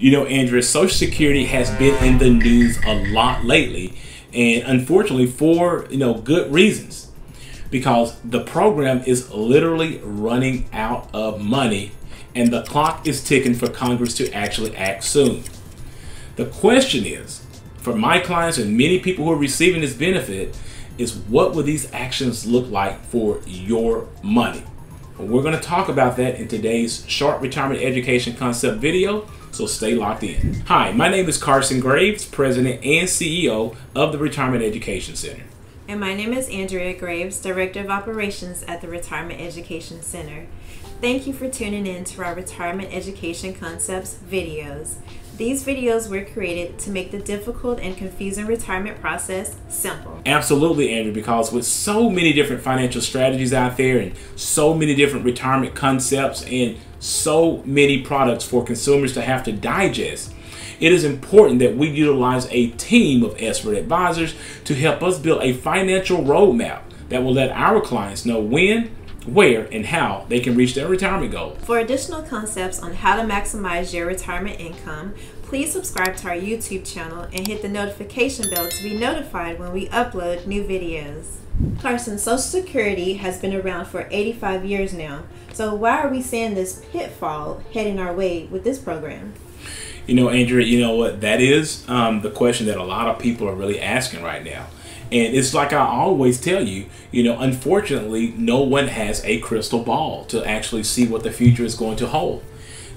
You know, Andrea, Social Security has been in the news a lot lately, and unfortunately, for you know good reasons, because the program is literally running out of money, and the clock is ticking for Congress to actually act soon. The question is, for my clients and many people who are receiving this benefit, is what will these actions look like for your money? Well, we're going to talk about that in today's short retirement education concept video so stay locked in. Hi, my name is Carson Graves, President and CEO of the Retirement Education Center. And my name is Andrea Graves, Director of Operations at the Retirement Education Center. Thank you for tuning in to our Retirement Education Concepts videos. These videos were created to make the difficult and confusing retirement process simple. Absolutely, Andrea, because with so many different financial strategies out there and so many different retirement concepts and so many products for consumers to have to digest, it is important that we utilize a team of expert advisors to help us build a financial roadmap that will let our clients know when where and how they can reach their retirement goal. For additional concepts on how to maximize your retirement income, please subscribe to our YouTube channel and hit the notification bell to be notified when we upload new videos. Carson, Social Security has been around for 85 years now, so why are we seeing this pitfall heading our way with this program? You know, Andrea, you know what? That is um, the question that a lot of people are really asking right now. And it's like I always tell you, you know, unfortunately, no one has a crystal ball to actually see what the future is going to hold.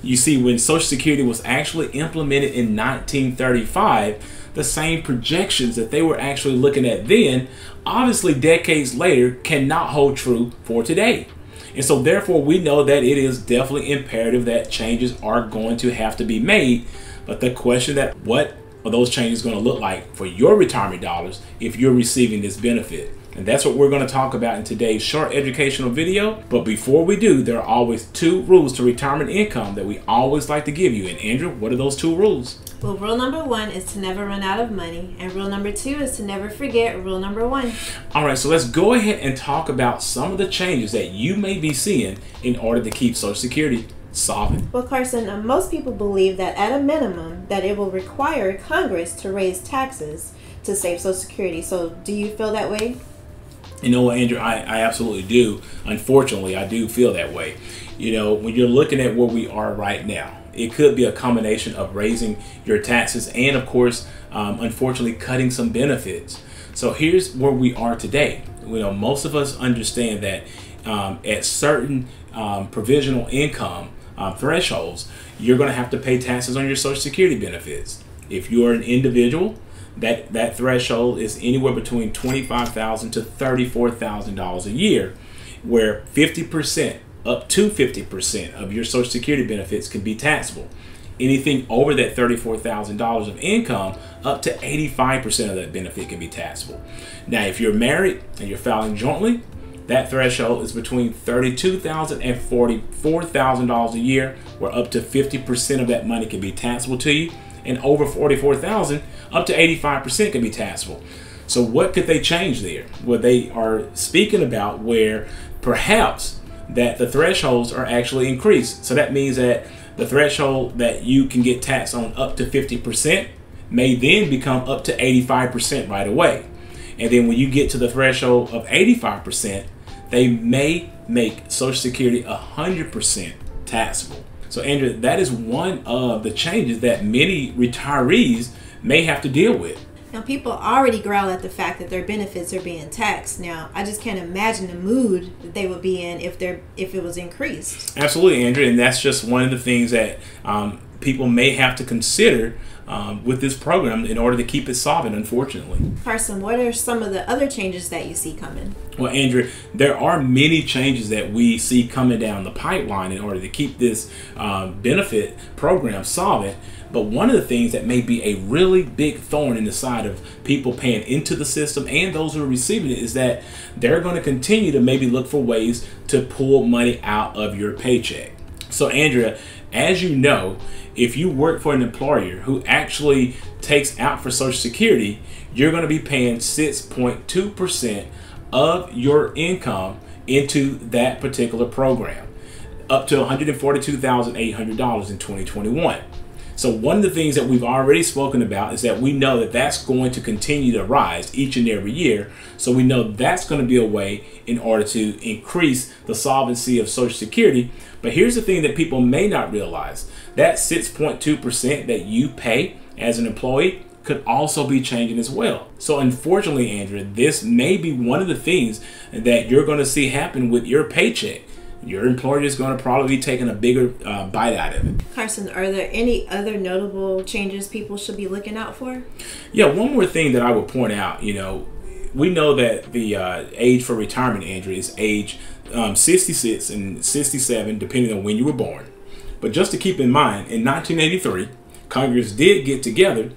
You see, when Social Security was actually implemented in 1935, the same projections that they were actually looking at then, obviously decades later, cannot hold true for today. And so, therefore, we know that it is definitely imperative that changes are going to have to be made. But the question that what are those changes going to look like for your retirement dollars if you're receiving this benefit? And that's what we're going to talk about in today's short educational video. But before we do, there are always two rules to retirement income that we always like to give you. And Andrea, what are those two rules? Well, rule number one is to never run out of money. And rule number two is to never forget rule number one. All right, so let's go ahead and talk about some of the changes that you may be seeing in order to keep Social Security solvent. Well, Carson, uh, most people believe that at a minimum that it will require Congress to raise taxes to save Social Security. So do you feel that way? You know what, Andrea, I, I absolutely do. Unfortunately, I do feel that way. You know, when you're looking at where we are right now, it could be a combination of raising your taxes and, of course, um, unfortunately, cutting some benefits. So here's where we are today. You know, most of us understand that um, at certain um, provisional income uh, thresholds, you're going to have to pay taxes on your Social Security benefits. If you're an individual, that that threshold is anywhere between $25,000 to thirty-four thousand dollars a year, where fifty percent up to fifty percent of your Social Security benefits can be taxable. Anything over that thirty-four thousand dollars of income, up to eighty-five percent of that benefit can be taxable. Now, if you're married and you're filing jointly, that threshold is between $32,000 and $44,000 a year, where up to 50% of that money can be taxable to you and over 44,000, up to 85% can be taxable. So what could they change there? Well, they are speaking about where perhaps that the thresholds are actually increased. So that means that the threshold that you can get taxed on up to 50% may then become up to 85% right away. And then when you get to the threshold of 85%, they may make Social Security 100% taxable. So, Andrea, that is one of the changes that many retirees may have to deal with. Now, people already growl at the fact that their benefits are being taxed. Now, I just can't imagine the mood that they would be in if they're if it was increased. Absolutely, Andrea, and that's just one of the things that um, people may have to consider um, with this program in order to keep it solvent, unfortunately. Carson, what are some of the other changes that you see coming? Well, Andrea, there are many changes that we see coming down the pipeline in order to keep this uh, benefit program solvent. But one of the things that may be a really big thorn in the side of people paying into the system and those who are receiving it is that they're going to continue to maybe look for ways to pull money out of your paycheck. So, Andrea, as you know, if you work for an employer who actually takes out for Social Security, you're going to be paying 6.2% of your income into that particular program, up to $142,800 in 2021. So one of the things that we've already spoken about is that we know that that's going to continue to rise each and every year. So we know that's going to be a way in order to increase the solvency of Social Security. But here's the thing that people may not realize. That 6.2% that you pay as an employee could also be changing as well. So unfortunately, Andrea, this may be one of the things that you're going to see happen with your paycheck your employer is going to probably be taking a bigger uh, bite out of it. Carson, are there any other notable changes people should be looking out for? Yeah, one more thing that I would point out, you know, we know that the uh, age for retirement, Andrea, is age um, 66 and 67, depending on when you were born. But just to keep in mind, in 1983, Congress did get together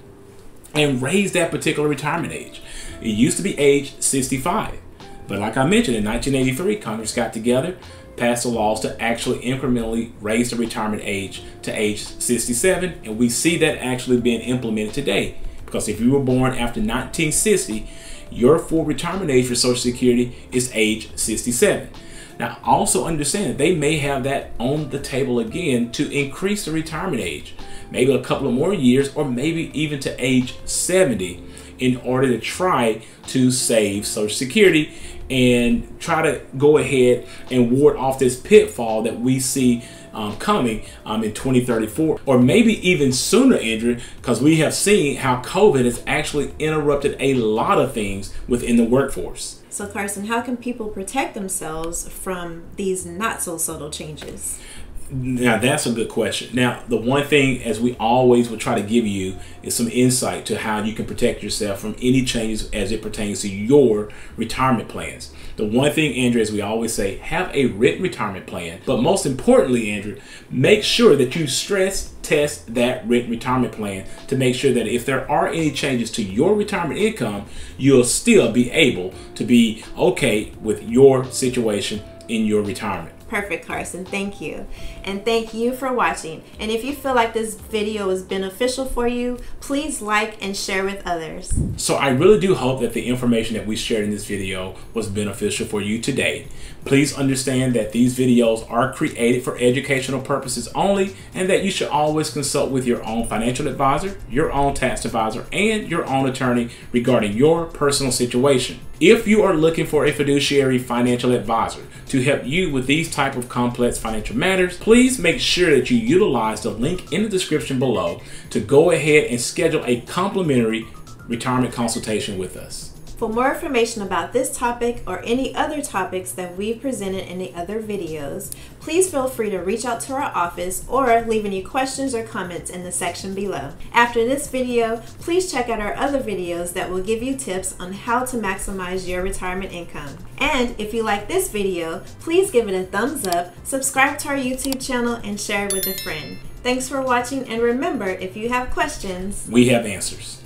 and raise that particular retirement age. It used to be age 65. But like I mentioned, in 1983, Congress got together passed the laws to actually incrementally raise the retirement age to age 67, and we see that actually being implemented today. Because if you were born after 1960, your full retirement age for Social Security is age 67. Now, also understand that they may have that on the table again to increase the retirement age, maybe a couple of more years, or maybe even to age 70 in order to try to save Social Security and try to go ahead and ward off this pitfall that we see um, coming um, in 2034 or maybe even sooner, Andrea, because we have seen how COVID has actually interrupted a lot of things within the workforce. So, Carson, how can people protect themselves from these not so subtle changes? Now that's a good question. Now the one thing, as we always will try to give you, is some insight to how you can protect yourself from any changes as it pertains to your retirement plans. The one thing, Andrea, as we always say, have a written retirement plan. But most importantly, Andrea, make sure that you stress test that written retirement plan to make sure that if there are any changes to your retirement income, you'll still be able to be okay with your situation in your retirement. Perfect, Carson. Thank you. And thank you for watching. And if you feel like this video is beneficial for you, please like and share with others. So I really do hope that the information that we shared in this video was beneficial for you today. Please understand that these videos are created for educational purposes only and that you should always consult with your own financial advisor, your own tax advisor, and your own attorney regarding your personal situation. If you are looking for a fiduciary financial advisor to help you with these type of complex financial matters, please make sure that you utilize the link in the description below to go ahead and schedule a complimentary retirement consultation with us. For more information about this topic or any other topics that we've presented in the other videos, please feel free to reach out to our office or leave any questions or comments in the section below. After this video, please check out our other videos that will give you tips on how to maximize your retirement income. And if you like this video, please give it a thumbs up, subscribe to our YouTube channel, and share it with a friend. Thanks for watching, and remember, if you have questions, we have answers.